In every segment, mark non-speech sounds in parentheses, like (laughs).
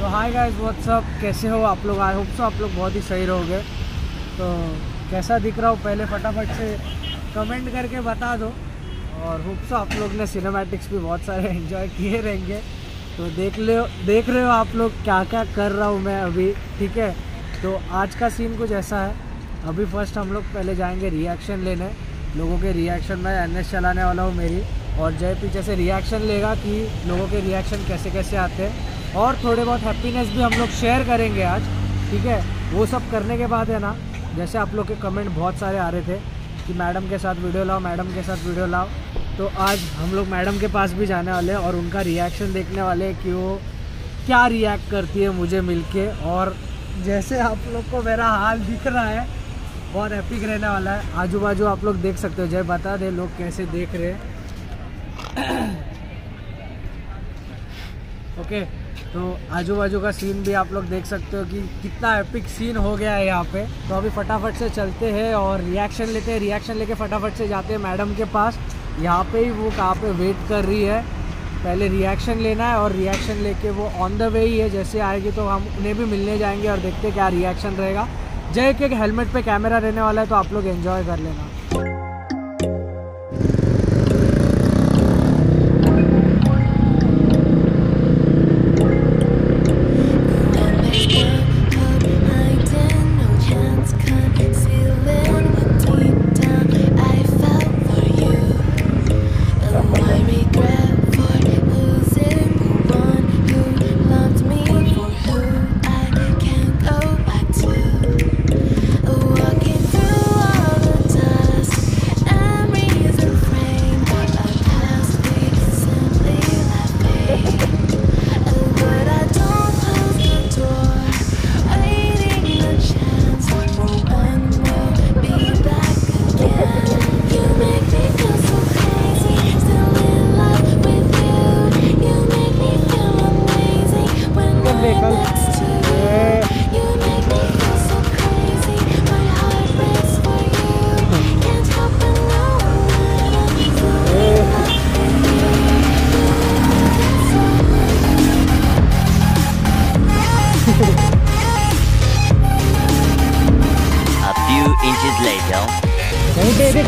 तो hi guys what's up कैसे हो आप लोग? आई होप सो आप लोग बहुत ही सही रहोगे। तो कैसा दिख रहा हो? पहले फटाफट से कमेंट करके बता दो। और होप सो आप लोग ने सिनेमैटिक्स भी बहुत सारे (laughs) एंजॉय किए रहेंगे। तो देख ले, देख रहे हो आप लोग क्या क्या कर रहा हूँ मैं अभी, ठीक है? तो आज का सीन कुछ ऐसा है। अभी फ़र्स्ट हम लोग पहले जाएँगे रिएक्शन लेने। लोगों के रिएक्शन में एन चलाने वाला हूँ मेरी। और जय पीछे से रिएक्शन लेगा कि लोगों के रिएक्शन कैसे कैसे आते हैं। और थोड़े बहुत हैप्पीनेस भी हम लोग शेयर करेंगे आज, ठीक है? वो सब करने के बाद है ना, जैसे आप लोग के कमेंट बहुत सारे आ रहे थे कि मैडम के साथ वीडियो लाओ मैडम के साथ वीडियो लाओ तो आज हम लोग मैडम के पास भी जाने वाले हैं और उनका रिएक्शन देखने वाले हैं कि वो क्या रिएक्ट करती है मुझे मिलके। और जैसे आप लोग को मेरा हाल दिख रहा है, बहुत एपिक रहने वाला है। आजू बाजू आप लोग देख सकते हो, जय बता दे लोग कैसे देख रहे हैं। (coughs) ओके तो आजू बाजू का सीन भी आप लोग देख सकते हो कि कितना एपिक सीन हो गया है यहाँ पे। तो अभी फटाफट से चलते हैं और रिएक्शन लेते हैं। रिएक्शन लेके फटाफट से जाते हैं मैडम के पास। यहाँ पे ही वो कहाँ पे वेट कर रही है। पहले रिएक्शन लेना है और रिएक्शन लेके वो ऑन द वे ही है। जैसे आएगी तो हम उन्हें भी मिलने जाएँगे और देखते क्या रिएक्शन रहेगा। जय के हेलमेट पे कैमरा रहने वाला है तो आप लोग एंजॉय कर लेना।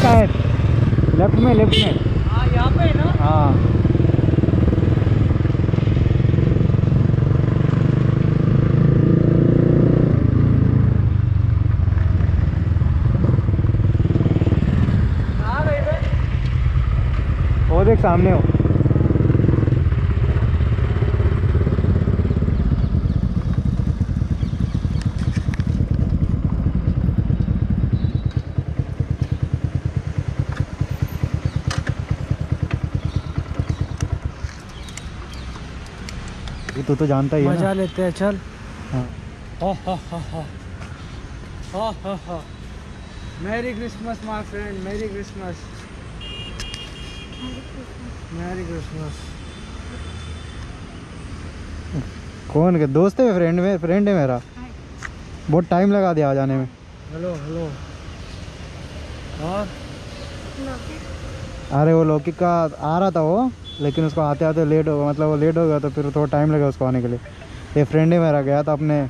शायद लेफ़्ट में लेफ़्ट में। हाँ यहाँ पे ना? हाँ। हाँ वो देख सामने हो। ये तू तो जानता ही है मज़ा लेते हैं चल। हाँ। हा हा हा हा। हा हा हा। Merry Christmas my friend merry Christmas merry Christmas कौन के? दोस्त है फ्रेंड में फ्रेंड है मेरा। बहुत टाइम लगा दिया आ जाने में। हेलो हेलो और अरे वो लौकिक का आ रहा था वो। लेकिन उसको आते आते लेट हो मतलब वो लेट हो गया तो फिर थोड़ा टाइम लगा उसको आने के लिए। ये फ्रेंड है मेरा गया था अपने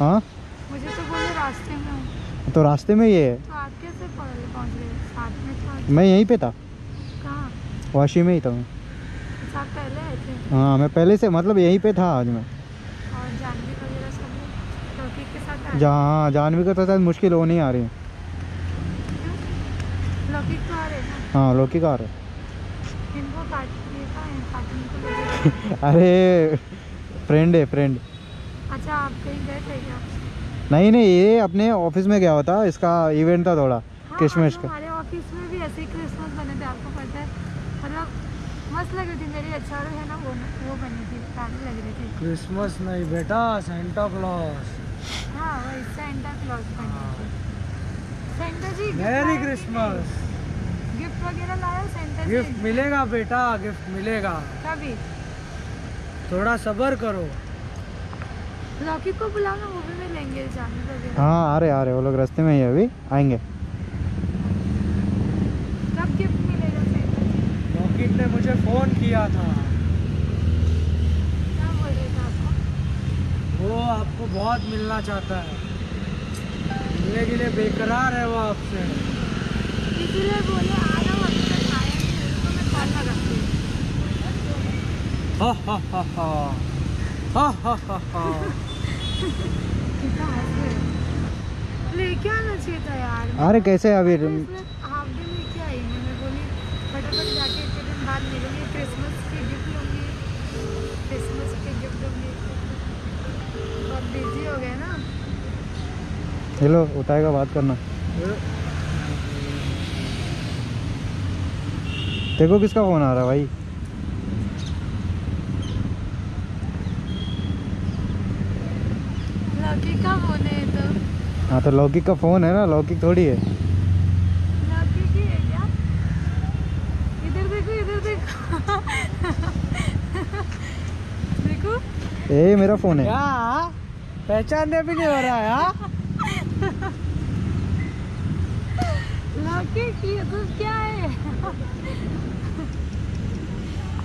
हाँ? मुझे तो बोले रास्ते में हूँ। तो रास्ते में ही है तो आप कैसे पहुँच पहुँच गए साथ में यहीं पे था? कहाँ? वाशी में ही था मैं। अच्छा, पहले हाँ मैं पहले से मतलब यहीं पे था आज मैं। के जहाँ हाँ जानवी का तो शायद मुश्किल हो नहीं आ रही। हाँ लौकी तो आ रहे हाँ (laughs) अरे फ्रेंड है फ्रेंड अच्छा आप कहीं गए थे क्या? नहीं नहीं ये अपने ऑफ़िस में गया हुआ था इसका इवेंट था थोड़ा हाँ, क्रिसमस का. हमारे ऑफ़िस इसमें भी ऐसे क्रिसमस बने थे आपको पता है। मतलब मस्त लग रही थी मेरी अच्छा है ना वो वो बनी थी प्यारी लग रही थी। क्रिसमस नहीं बेटा सेंटा क्लॉस हाँ वही सेंटा क्लॉज बनी थी। Santa ji merry Christmas gift वगैरह लाया गिफ्ट मिलेगा बेटा गिफ्ट मिलेगा। कभी? थोड़ा सब्र करो। को बुलाओ ना वो भी मैं लेंगे जाने हाँ आ रहे आ रहे वो लोग रास्ते में ही अभी आएँगे। कब गिफ्ट मिलेगा सेंटा ने मुझे फ़ोन किया था। क्या बोल रहे वो आपको बहुत मिलना चाहता है। मिलने के लिए बेकरार है वो आपसे। इसलिए बोले आ रहा हूँ अभी तक आया नहीं मेरे को मैं कॉल लगाती हूँ हा हा हा हा हा हा हा हा हो। लेके आना चाहिए था यार। अरे कैसे अभी हाफ़ डे लेके आई मैं मैं बोली फटाफट जाके एक दिन बाद मिलूँगी क्रिसमस के गिफ्ट लूँगी। क्रिसमस के गिफ्ट लूँगी। बहुत बिज़ी हो गए ना। हेलो उठाएगा बात करना। देखो किसका फ़ोन आ रहा है भाई। लकी का फ़ोन है तो। हाँ तो लौकिक का फ़ोन है ना लौकिक थोड़ी है। लकी की है क्या? इधर देखो इधर देखो। देखो। ये मेरा फ़ोन है। क्या? पहचानने भी नहीं हो रहा है हाँ? लकी की ये सब क्या है?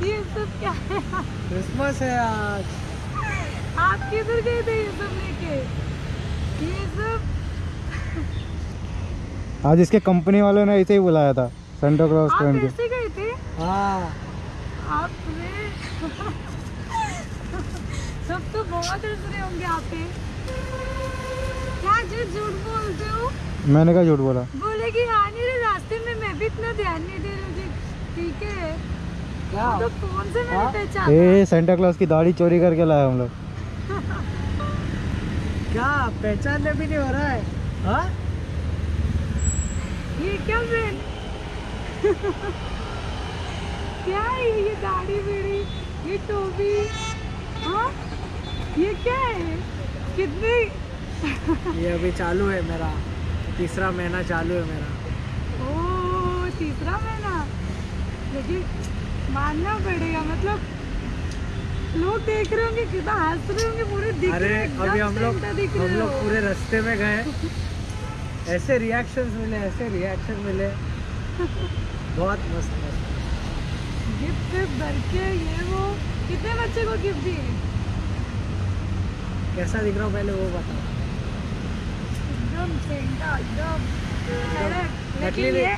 ये सब क्या है? क्रिसमस है आज। आप किधर गए थे ये सब लेके? ये सब आज इसके कंपनी वालों ने ऐसे ही बुलाया था सेंटा क्लॉज आप के ऐसे गए थे? हाँ। आपने सब तो बहुत हंस रहे होंगे आप पे। क्या जो झूठ बोलते हो? मैंने कहा झूठ बोला। बोले कि हाँ नहीं रास्ते में मैं भी इतना ध्यान नहीं दे रही थी। ठीक है। तो फ़ोन से मैंने हाँ? पहचाना। सेंटा क्लॉज की दाढ़ी चोरी करके लाया हम लोग। क्या पहचानने भी नहीं हो रहा है? हाँ? ये क्या पहन (laughs) क्या है ये ये दाढ़ी बीड़ी ये टोपी? हाँ? ये क्या है? कितने? ये अभी चालू है मेरा। तीसरा महीना चालू है मेरा। ओ तीसरा महीना? लेकिन मानना पड़ेगा मतलब लोग देख रहे होंगे कितना हंस रहे होंगे पूरे दिख अरे रहे अभी हम लोग हम लोग पूरे रास्ते में गए। (laughs) ऐसे रिएक्शंस मिले ऐसे रिएक्शन मिले। बहुत मस्त मस्त। गिफ्ट भर के ये वो कितने बच्चे को गिफ्ट दिए? कैसा दिख रहा हूँ पहले वो बताओ। एकदम सेंटा एकदम नकली ये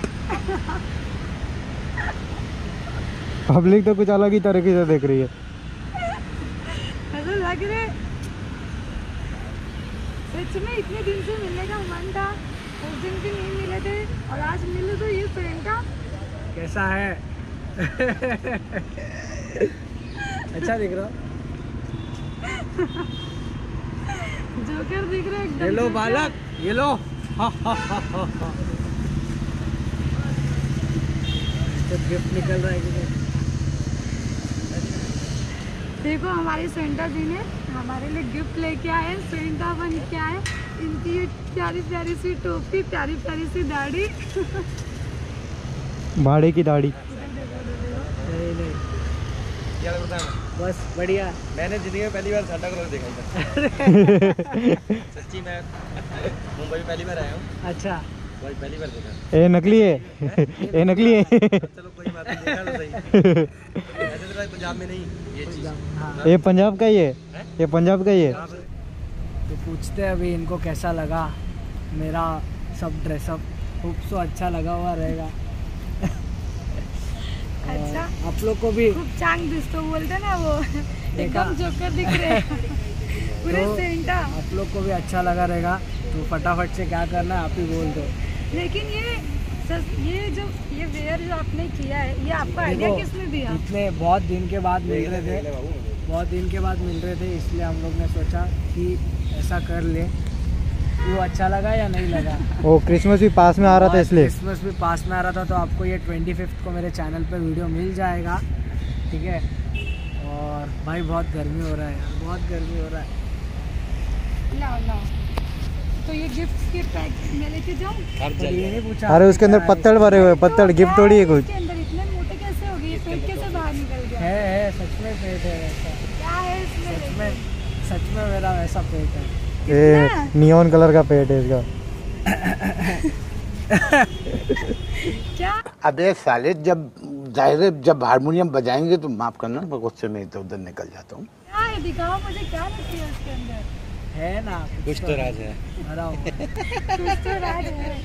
पब्लिक तो कुछ अलग ही तरीके से देख रही है। लग रहे सच में इतने दिन से मिलने का मन था उस दिन भी नहीं मिले थे और आज मिले तो ये सेंटा कैसा है अच्छा दिख रहा जोकर दिख रहा है एकदम ये लो। बालक ये लो हा, हा, हा, हा, हा। गिफ्ट निकल रहा है कि देखो हमारे सेंटा जी ने हमारे लिए गिफ्ट लेके आए सेंटा बन के आए इनकी ये प्यारी प्यारी सी टोपी प्यारी प्यारी सी दाढ़ी। भाड़े की दाढ़ी। नहीं नहीं बस बढ़िया। मैंने ज़िंदगी में पहली बार सांता क्लॉज देखा (laughs) सच्ची मैं मुंबई में पहली बार आया हूँ। अच्छा। भाई पहली बार देखा। ये नकली है। (laughs) ये नकली है। चलो कोई बात नहीं देखा तो सही। ऐसे तो पंजाब में नहीं ये चीज़। हाँ ये पंजाब का ही है। ये पंजाब का ही है। तो पूछते हैं अभी इनको कैसा लगा मेरा सब ड्रेसअप खूब सो अच्छा लगा हुआ रहेगा। अच्छा। आप लोग को भी चांग दिसतो बोलते ना वो? एकदम जोकर दिख रहे हैं। (laughs) पूरे तो- आप लोग को भी अच्छा लगा रहेगा। तो फटाफट से क्या करना है आप ही बोल दो। लेकिन ये सस- ये जो ये वेयर जो आपने किया है ये आपको आइडिया किसने दिया? इतने बहुत दिन के बाद मिल रहे थे। बहुत दिन के बाद मिल रहे थे इसलिए हम लोग ने सोचा कि ऐसा कर ले। व्यू अच्छा लगा या नहीं लगा? (laughs) वो क्रिसमस भी पास में आ रहा था इसलिए। क्रिसमस भी पास में आ रहा था तो आपको ये ट्वेंटी फिफ्थ को मेरे चैनल पर वीडियो मिल जाएगा। ठीक है? और भाई बहुत गर्मी हो रहा है यार बहुत गर्मी हो रहा है। लाओ लाओ। तो ये गिफ्ट के पैक मैं लेके जाऊँ? तो ये नहीं पूछा। अरे उसके अंदर पत्तल भरे हुए हैं, पत्तल गिफ्ट थोड़ी है कुछ। इतने मोटे कैसे हो गए? ये पेट कैसे बाहर निकल गया। है है सच में पेट है क्या है इसमें? सच में सच में मेरा पेट है। ये नियॉन कलर का पेट है इसका। क्या? अबे साले जब ज़ाहिर है जब हारमोनियम बजाएँगे तो माफ़ करना मैं गुस्से में इधर उधर निकल जाता हूँ। क्या है? दिखाओ मुझे क्या लगती है उसके अंदर? है ना? कुछ तो राज है। कुछ तो राज है।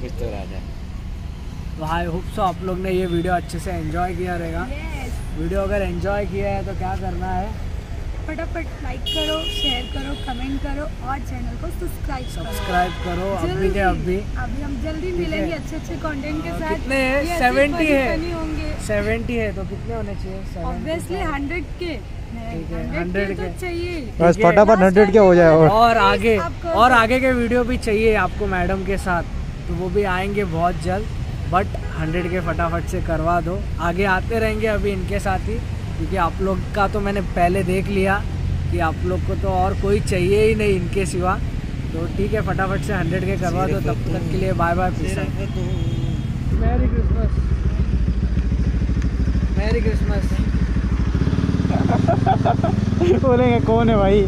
कुछ तो राज है। तो आई होप सो आप लोग ने ये वीडियो अच्छे से एंजॉय किया रहेगा। यस वीडियो अगर एंजॉय किया है तो क्या करना है? फटाफट लाइक करो शेयर करो कमेंट करो और चैनल को सब्सक्राइब करो। सब्सक्राइब करो अभी जल्दी। के अभी अभी हम जल्दी मिलेंगे अच्छे अच्छे कंटेंट के हाँ, साथ। कितने हैं? 70 है। सेवेंटी है तो कितने होने चाहिए? ऑब्वियसली तो- हंड्रेड के। ठीक है, 100 100 के। तो चाहिए। बस फटाफट हंड्रेड के हो जाए और और आगे और आगे के वीडियो भी चाहिए आपको मैडम के साथ। तो वो भी आएँगे बहुत जल्द बट हंड्रेड के फटाफट से करवा दो। आगे आते रहेंगे अभी इनके साथ ही क्योंकि आप लोग का तो मैंने पहले देख लिया कि आप लोग को तो और कोई चाहिए ही नहीं इनके सिवा। तो ठीक है फटाफट से हंड्रेड के करवा दो तब तक के लिए bye bye merry Christmas merry Christmas बोलेंगे कौन है भाई?